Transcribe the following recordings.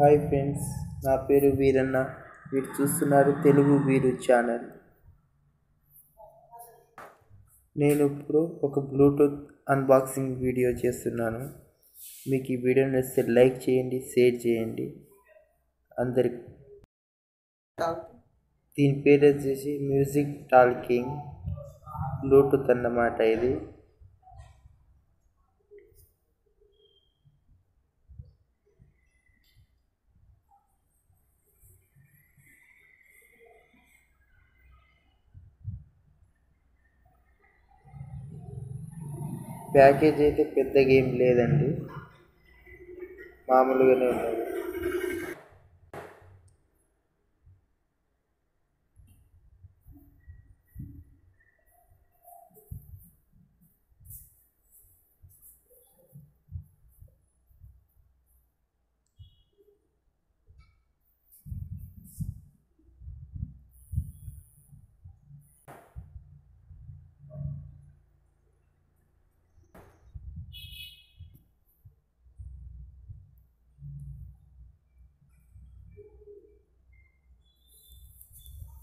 Hi friends నా పేరు వీరన్న. మీరు చూస్తున్నారు తెలుగు వీరు ఛానల్. నేను ఇప్పుడు ఒక బ్లూటూత్ అన్బాక్సింగ్ వీడియో చేస్తున్నాను. మీకు ఈ వీడియో నచ్చితే లైక్ చేయండి షేర్ చేయండి. అందరికి దీని పేరు వచ్చేసి మ్యూజిక్ టాల్కింగ్ బ్లూటూత్ అన్నమాట ఇది. ప్యాకేజ్ అయితే పెద్దగా ఏం లేదండి. మామూలుగానే ఉన్నది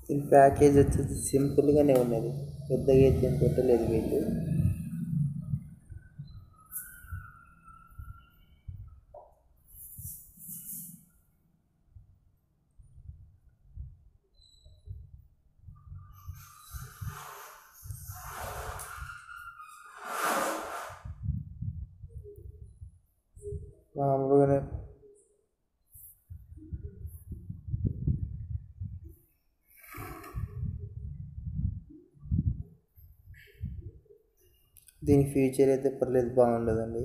దీని ప్యాకేజ్ వచ్చేసి సింపుల్గానే ఉన్నది. పెద్దగా అయితే ఏం పెట్టలేదు వీళ్ళు. మామూలుగానే దీని ఫ్యూచర్ అయితే పర్లేదు బాగుండదండి.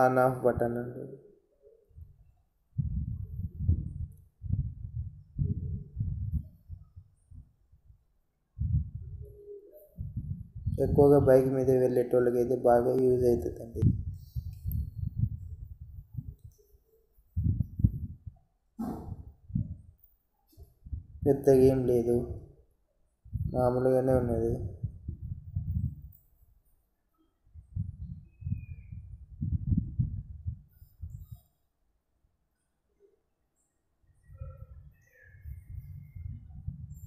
ఆన్ ఆఫ్ బటన్ అండి. ఎక్కువగా బైక్ మీద వెళ్ళేటోళ్ళకి అయితే బాగా యూజ్ అవుతుందండి పెద్దగా ఏం లేదు. మామూలుగానే ఉన్నది.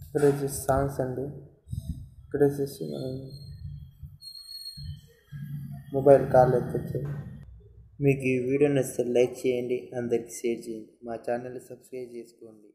ఇక్కడ వచ్చేసి సాంగ్స్ అండి. ఇక్కడ వచ్చేసి మనం మొబైల్ కాల్ ఎత్తచ్చు మీకు ఈ వీడియో నచ్చితే లైక్ చేయండి అందరికి షేర్ చేయండి. మా ఛానల్ సబ్స్క్రైబ్ చేసుకోండి.